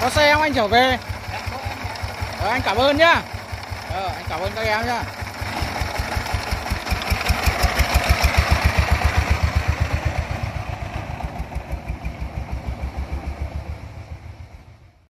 có xe không anh? Trở về. Ờ, anh cảm ơn nhá. Ờ, anh cảm ơn các em nhá.